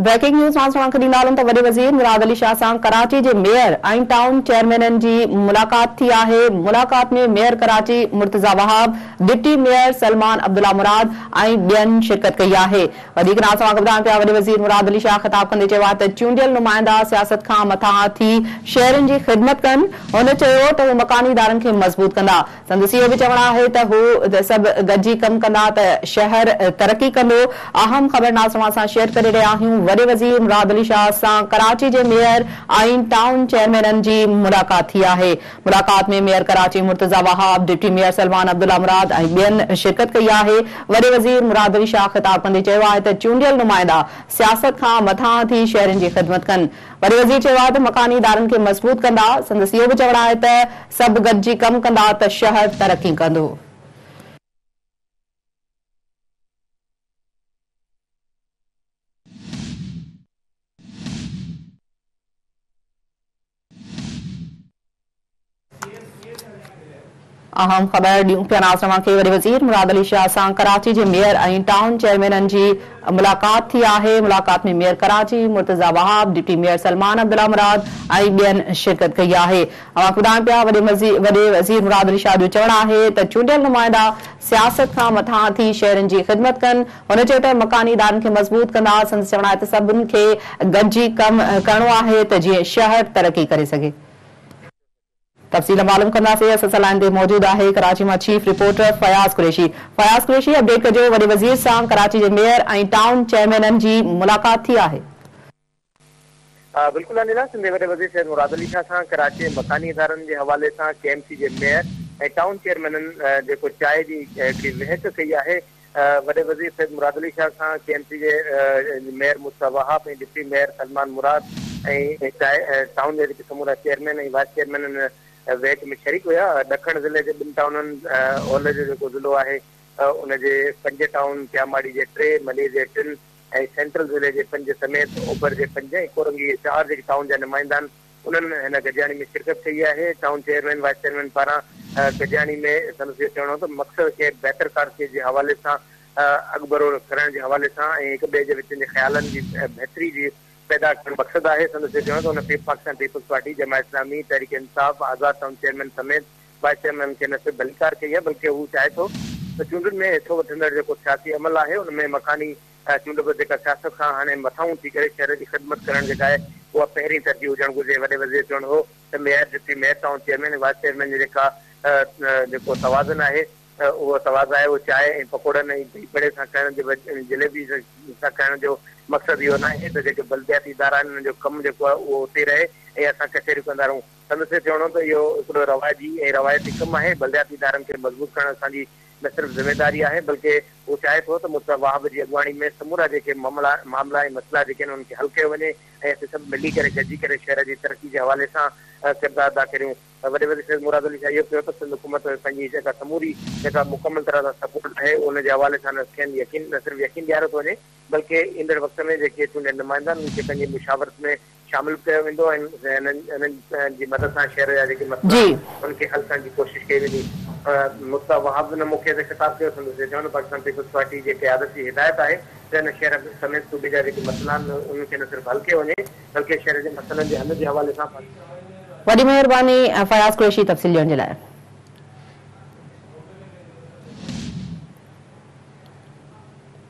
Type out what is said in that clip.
breaking मुराद अली शाह सां कराची जे mayor ऐं टाउन चेयरमैननि जी मुलाक़ात थी आहे मुलाक़ात में mayor Karachi Murtaza Wahab deputy mayor Salman Abdullah Murad ऐं शिरकत कई आहे त चूंडियल नुमाइंदा सियासत खां मथां थी शहरनि जी ख़िदमत कनि हुन चयो त हू मकानीदारनि खे मज़बूत कंदा चवणु आहे त हू सभु गॾिजी तरक़ी कंदो वे वज़ीर मुराद अली शाह सां कराची के मेयर आइन टाउन चेयरमैन की मुलाक़ात थी है मुलाक़ात में mayor Karachi Murtaza Wahab deputy mayor Salman Abdullah Murad ऐं शिरकत कई है वे वज़ीर मुराद अली शाह ख़िताब कंदे चयो चूंडियल नुमाइंदा सियासत का मथा थी शहर की ख़िदमत कन वे वज़ीर चाह आहे मकानी इदारनि के मज़बूत कंदा संदसि यो भी चवणु है सब सभु गॾिजी कमु कंदा त शहर तरक्की कंदो मुराद अली सां कराची जे मेयर ऐं टाउन चेयरमैननि जी मुलाक़ात थी आहे मुलाक़ात वहाब डिप्टी मेयर सलमान शिरकत कई आहे मुराद अली शाह जो चवणु आहे त चूंडियल नुमाइंदा सियासत खां मथां थी शहरनि जी ख़िदमत कनि हुन चयो त मकानीती कमु करणो आहे त जीअं शहर तरक़ी करे सघे तफ़सील मालूम कंदासीं असां ते मौजूदु आहे कराची मां chief reporter Fayaz Qureshi Fayaz Qureshi update कजो वॾे वज़ीर सां कराची जे मेयर ऐं टाउन चेयरमैन जी मुलाक़ात थी आहे बिल्कुलु अनिला सिंधे वॾे वज़ीर शहर मुराद अली शाह सां कराची मकानी इदारनि जे हवाले सां के एम सी जे मेयर ऐं टाउन चेयरमैन जेको चांहि जी हिकिड़ी विहक कई आहे वॾे वज़ीर शहर मुराद अली शाह सां के एम सी जे मेयर मुस्ता ऐं डिप्टी मेयर सलमान मुराद ऐं चांहि टाउन जे जेके समूरा चेयरमैन ऐं वाइस वेच में शरीक़ हुया ॾखिण ज़िले जे ॿिनि टाउननि होल जो जेको ज़िलो आहे उनजे पंज टाउन प्यामाड़ी जे टे मले जे टिन ऐं सेंट्रल ज़िले जे पंज समेत ओभर जे पंज ऐं कोरंगी चार जेके टाउन जा नुमाइंदा आहिनि उन्हनि हिन गजियाणी में शिरकत कई आहे टाउन चेयरमैन वाइस चेयरमैन पारां गजियाणी में चवणो त मक़सदु खे बहितर तारके जे हवाले सां अॻु भरो करण जे हवाले सां ऐं हिक ॿिए जे विच जे ख़्यालनि जी बहितरी जी भली बल्कि हू चाहे थो चूंडुनि में हेतिरो सियासी अमल आहे मथां थी करे शहर जी ख़िदमत करण जेका आहे उहा पहिरीं सर्दी हुजणु घुरिजे न आहे उहो तवाज़न आहे उहो चांहि ऐं पकोड़नि ऐं जलेबी मक़सदु इहो न आहे त जेके बलदियाती इदार आहिनि उन्हनि जो कमु जेको आहे उहो उते रहे ऐं असां कचहरियूं कंदा रहूं संदसि चवणो त इहो हिकिड़ो रवायती ऐं रवायती कमु आहे बलदियाती इदारनि खे मज़बूत करणु असांजी न सिर्फ़ु ज़िमेदारी आहे बल्कि उहो चाहे थो त मुसां वाहब जी अॻुवाणी में समूरा जेके मामला मामला ऐं मसला जेके आहिनि उन्हनि खे हल कयो वञे ऐं असां सभु मिली करे गॾिजी करे शहर जी तरक़ी जे हवाले सां किरदारु अदा मुकमल तरह सां सपोर्ट आहे उनजे हवाले सां न थियनि यकीन न सिर्फ़ु यकीन बल्कि ईंदड़ वक़्त में जेके नुमाइंदा आहिनि मुशावरत में शामिल कयो वेंदो ऐं मदद सां शहर जा हल करण जी कई वेंदी मुस्ता वहाब न मूंखे ख़िताब कयो पाकिस्तान पीपल्स पार्टी जे क़यादत जी हिदायत है शहर समेत सूबे जहां जेके मसइला आहिनि हल कयो वञे बल्कि शहर के मसलन के हल जे हवाले सां वॾी महिरबानी फयाज़ कुशी तफ़सील ॾियण जे लाइ